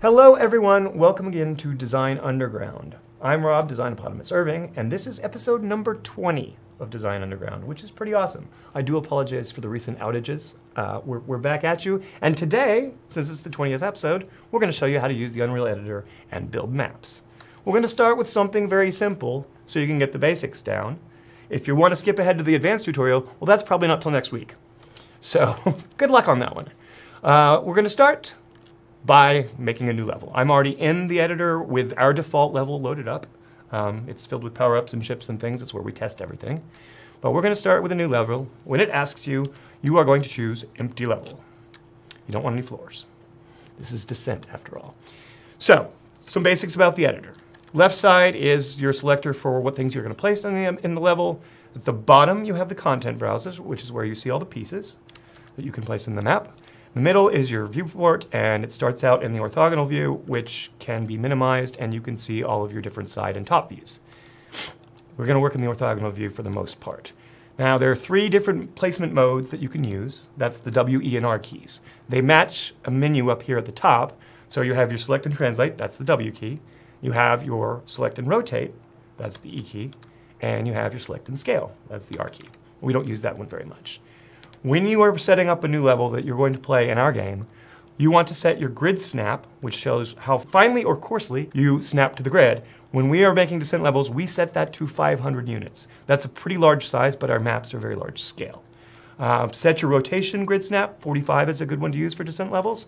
Hello everyone, welcome again to Design Underground. I'm Rob, Design Eponymous Irving, and this is episode number 20 of Design Underground, which is pretty awesome. I do apologize for the recent outages. Uh, we're, we're back at you, and today, since it's the 20th episode, we're going to show you how to use the Unreal Editor and build maps. We're going to start with something very simple so you can get the basics down. If you want to skip ahead to the advanced tutorial, well, that's probably not till next week. So good luck on that one. Uh, we're going to start by making a new level. I'm already in the editor with our default level loaded up. Um, it's filled with power-ups and ships and things. It's where we test everything. But we're going to start with a new level. When it asks you, you are going to choose empty level. You don't want any floors. This is descent, after all. So, some basics about the editor. Left side is your selector for what things you're going to place in the, in the level. At the bottom, you have the content browsers, which is where you see all the pieces that you can place in the map. The middle is your viewport, and it starts out in the orthogonal view, which can be minimized, and you can see all of your different side and top views. We're going to work in the orthogonal view for the most part. Now, there are three different placement modes that you can use. That's the W, E, and R keys. They match a menu up here at the top. So you have your select and translate, that's the W key. You have your select and rotate, that's the E key. And you have your select and scale, that's the R key. We don't use that one very much. When you are setting up a new level that you're going to play in our game, you want to set your grid snap, which shows how finely or coarsely you snap to the grid. When we are making descent levels, we set that to 500 units. That's a pretty large size, but our maps are very large scale. Uh, set your rotation grid snap. 45 is a good one to use for descent levels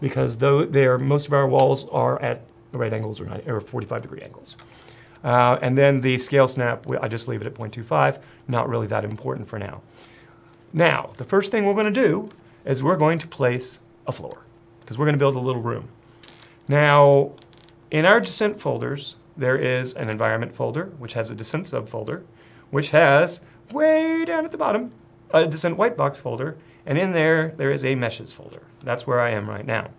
because though they are, most of our walls are at right angles or, 90, or 45 degree angles. Uh, and then the scale snap, I just leave it at 0.25. Not really that important for now. Now, the first thing we're going to do is we're going to place a floor because we're going to build a little room. Now, in our descent folders, there is an environment folder, which has a descent subfolder, which has way down at the bottom a descent white box folder, and in there, there is a meshes folder. That's where I am right now.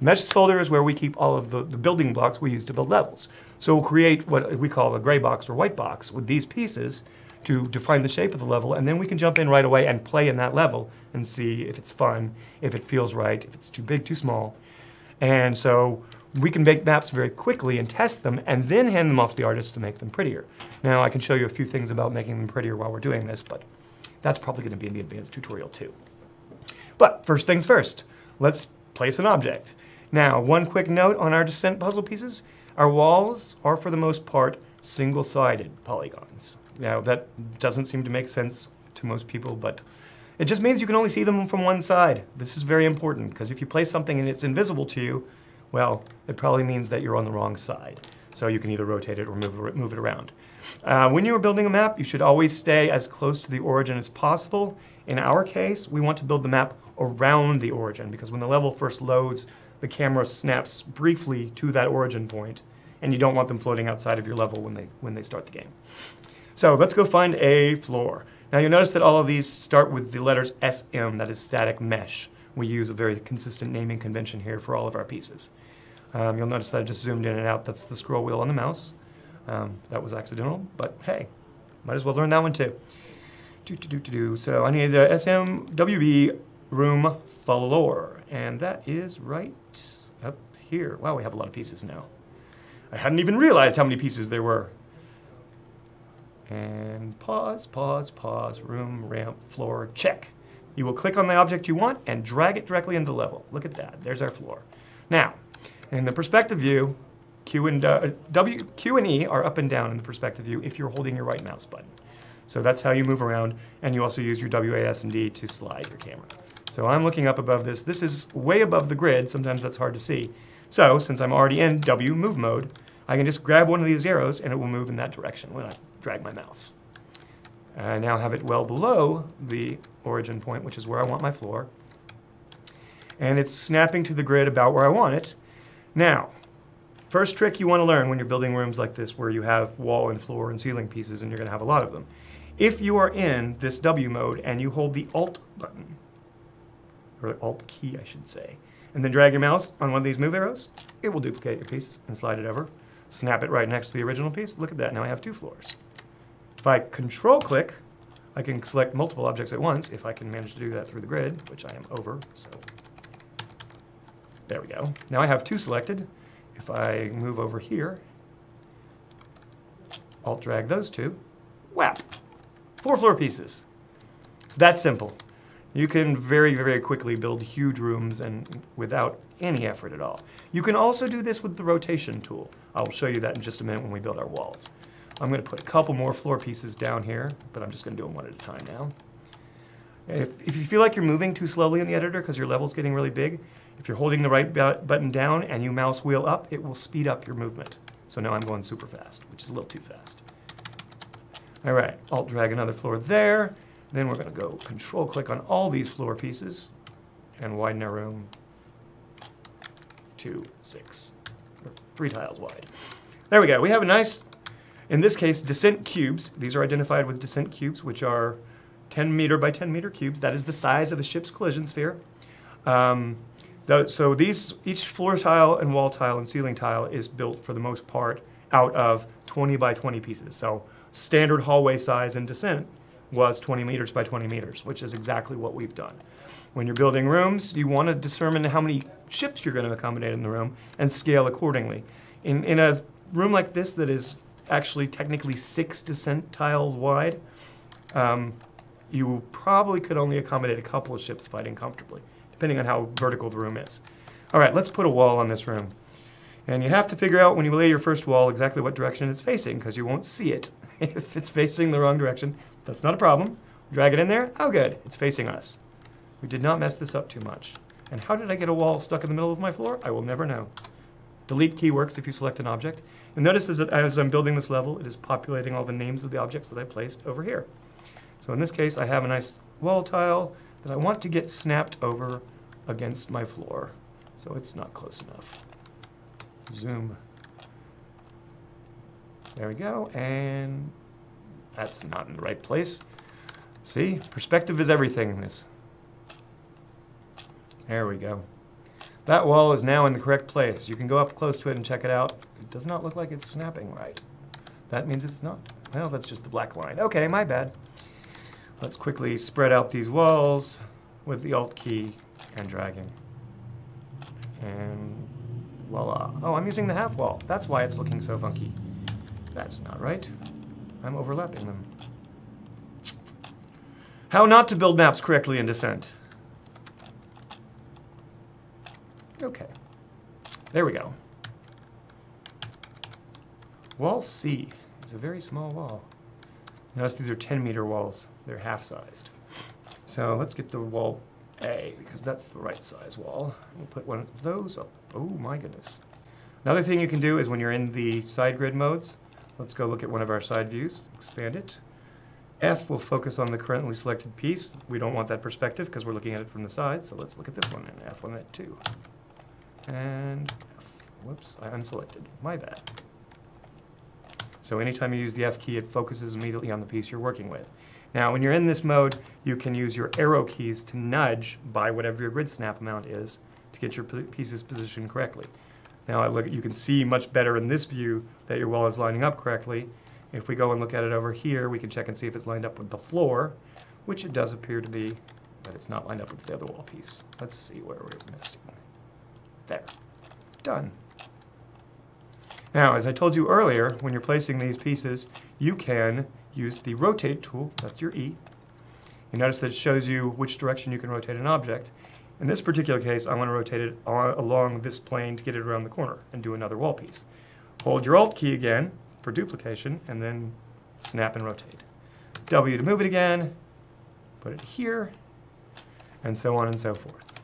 Meshes folder is where we keep all of the, the building blocks we use to build levels. So we'll create what we call a gray box or white box with these pieces to define the shape of the level, and then we can jump in right away and play in that level and see if it's fun, if it feels right, if it's too big, too small. And so we can make maps very quickly and test them and then hand them off to the artists to make them prettier. Now I can show you a few things about making them prettier while we're doing this, but that's probably going to be in the advanced tutorial too. But first things first, let's place an object. Now, one quick note on our descent puzzle pieces. Our walls are, for the most part, single-sided polygons. Now, that doesn't seem to make sense to most people, but it just means you can only see them from one side. This is very important, because if you place something and it's invisible to you, well, it probably means that you're on the wrong side. So you can either rotate it or move, move it around. Uh, when you're building a map, you should always stay as close to the origin as possible. In our case, we want to build the map around the origin, because when the level first loads, the camera snaps briefly to that origin point, and you don't want them floating outside of your level when they, when they start the game. So let's go find a floor. Now you'll notice that all of these start with the letters SM, that is static mesh. We use a very consistent naming convention here for all of our pieces. Um, you'll notice that I just zoomed in and out. That's the scroll wheel on the mouse. Um, that was accidental, but hey, might as well learn that one too. Do, do, do, do, do. So I need the SMWB room floor, and that is right up here. Wow, we have a lot of pieces now. I hadn't even realized how many pieces there were. And pause, pause, pause, room, ramp, floor, check. You will click on the object you want and drag it directly into the level. Look at that, there's our floor. Now, in the perspective view, Q and, uh, w, Q and E are up and down in the perspective view if you're holding your right mouse button. So that's how you move around, and you also use your WAS and D to slide your camera. So I'm looking up above this. This is way above the grid, sometimes that's hard to see. So since I'm already in W move mode, I can just grab one of these arrows and it will move in that direction when I drag my mouse. I now have it well below the origin point, which is where I want my floor. And it's snapping to the grid about where I want it. Now, first trick you want to learn when you're building rooms like this where you have wall and floor and ceiling pieces and you're going to have a lot of them. If you are in this W mode and you hold the Alt button, or Alt key I should say, and then drag your mouse on one of these move arrows, it will duplicate your piece and slide it over snap it right next to the original piece. Look at that, now I have two floors. If I control click I can select multiple objects at once if I can manage to do that through the grid, which I am over, so. There we go. Now I have two selected. If I move over here, Alt drag those two, whap, four floor pieces. It's that simple. You can very, very quickly build huge rooms and without any effort at all. You can also do this with the rotation tool. I'll show you that in just a minute when we build our walls. I'm going to put a couple more floor pieces down here, but I'm just going to do them one at a time now. And if, if you feel like you're moving too slowly in the editor because your level's getting really big, if you're holding the right button down and you mouse wheel up, it will speed up your movement. So now I'm going super fast, which is a little too fast. All right, Alt drag another floor there. Then we're going to go control click on all these floor pieces and widen our room to six, three tiles wide. There we go. We have a nice, in this case, descent cubes. These are identified with descent cubes, which are 10 meter by 10 meter cubes. That is the size of a ship's collision sphere. Um, so these, each floor tile and wall tile and ceiling tile is built for the most part out of 20 by 20 pieces. So standard hallway size in descent was 20 meters by 20 meters, which is exactly what we've done. When you're building rooms, you want to determine how many ships you're going to accommodate in the room and scale accordingly. In, in a room like this that is actually technically six descent tiles wide, um, you probably could only accommodate a couple of ships fighting comfortably, depending on how vertical the room is. All right, let's put a wall on this room. And you have to figure out when you lay your first wall exactly what direction it's facing, because you won't see it. if it's facing the wrong direction, that's not a problem. Drag it in there. Oh, good. It's facing us. We did not mess this up too much. And how did I get a wall stuck in the middle of my floor? I will never know. Delete key works if you select an object. And notice as, as I'm building this level, it is populating all the names of the objects that I placed over here. So in this case, I have a nice wall tile that I want to get snapped over against my floor. So it's not close enough. Zoom. There we go, and that's not in the right place. See, perspective is everything in this. There we go. That wall is now in the correct place. You can go up close to it and check it out. It does not look like it's snapping right. That means it's not. Well, that's just the black line. Okay, my bad. Let's quickly spread out these walls with the Alt key and dragging. And voila. Oh, I'm using the half wall. That's why it's looking so funky. That's not right. I'm overlapping them. How not to build maps correctly in Descent. Okay. There we go. Wall C is a very small wall. Notice these are 10 meter walls. They're half sized. So let's get the wall A because that's the right size wall. We'll put one of those up. Oh my goodness. Another thing you can do is when you're in the side grid modes, let's go look at one of our side views, expand it. F will focus on the currently selected piece. We don't want that perspective because we're looking at it from the side, so let's look at this one and F on it too. And F, whoops, I unselected, my bad. So anytime you use the F key, it focuses immediately on the piece you're working with. Now, when you're in this mode, you can use your arrow keys to nudge by whatever your grid snap amount is to get your pieces positioned correctly. Now, I look, you can see much better in this view that your wall is lining up correctly. If we go and look at it over here, we can check and see if it's lined up with the floor, which it does appear to be, but it's not lined up with the other wall piece. Let's see where we're missing. There. Done. Now, as I told you earlier, when you're placing these pieces, you can use the rotate tool, that's your E. You notice that it shows you which direction you can rotate an object. In this particular case, I want to rotate it along this plane to get it around the corner and do another wall piece. Hold your Alt key again for duplication, and then snap and rotate. W to move it again, put it here, and so on and so forth.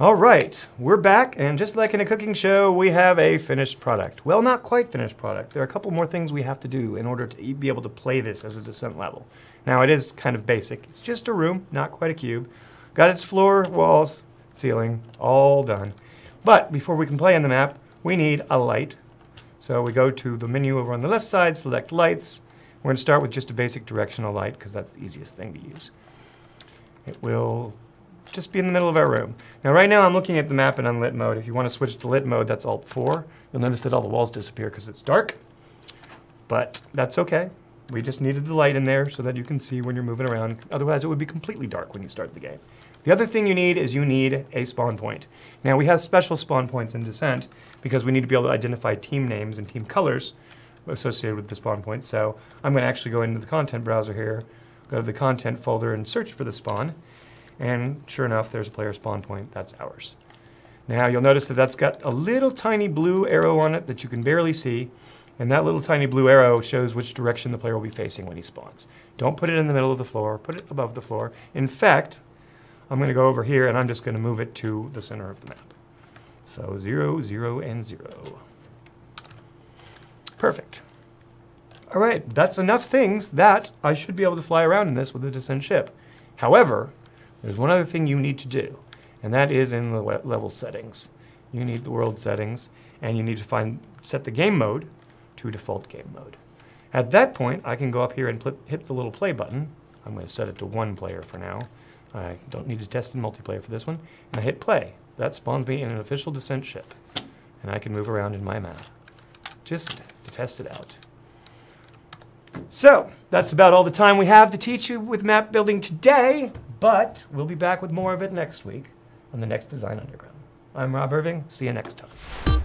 All right, we're back, and just like in a cooking show, we have a finished product. Well, not quite finished product. There are a couple more things we have to do in order to be able to play this as a descent level. Now, it is kind of basic. It's just a room, not quite a cube. Got its floor, walls, ceiling, all done. But before we can play on the map, we need a light. So we go to the menu over on the left side, select lights. We're gonna start with just a basic directional light because that's the easiest thing to use. It will just be in the middle of our room. Now right now I'm looking at the map in unlit mode. If you want to switch to lit mode, that's Alt 4. You'll notice that all the walls disappear because it's dark, but that's okay. We just needed the light in there so that you can see when you're moving around. Otherwise, it would be completely dark when you start the game. The other thing you need is you need a spawn point. Now, we have special spawn points in Descent because we need to be able to identify team names and team colors associated with the spawn point. So I'm going to actually go into the content browser here, go to the content folder and search for the spawn. And sure enough, there's a player spawn point. That's ours. Now you'll notice that that's got a little tiny blue arrow on it that you can barely see. And that little tiny blue arrow shows which direction the player will be facing when he spawns. Don't put it in the middle of the floor, put it above the floor. In fact, I'm going to go over here and I'm just going to move it to the center of the map. So 0, 0, and 0. Perfect. All right, that's enough things that I should be able to fly around in this with a descent ship. However, there's one other thing you need to do, and that is in the level settings. You need the world settings, and you need to find set the game mode to default game mode. At that point, I can go up here and hit the little play button. I'm going to set it to one player for now. I don't need to test in multiplayer for this one. And I hit play. That spawns me in an official descent ship. And I can move around in my map. Just to test it out. So, that's about all the time we have to teach you with map building today, but we'll be back with more of it next week on the next Design Underground. I'm Rob Irving. See you next time.